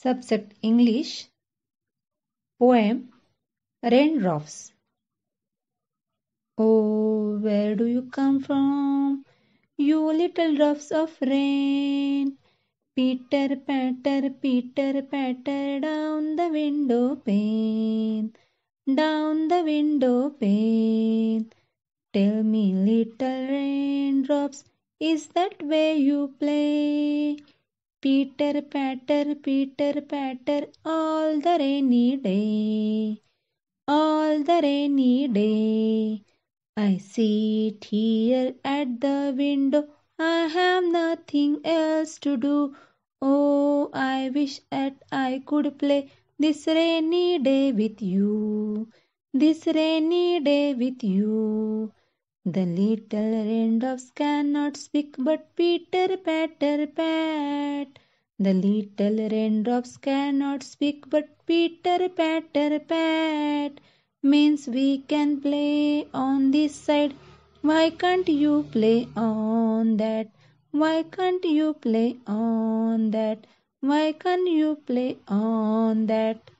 Subject English Poem Raindrops Oh, where do you come from, you little drops of rain? Peter patter, Peter patter down the window pane, down the window pane. Tell me, little raindrops, is that where you play? Pitter patter, pitter patter, all the rainy day, all the rainy day. I sit here at the window, I have nothing else to do. Oh, I wish that I could play this rainy day with you, this rainy day with you. The little raindrops cannot speak, but Peter patter pat. The little raindrops cannot speak, but pitter patter pat means we can play on this side. Why can't you play on that? Why can't you play on that? Why can't you play on that?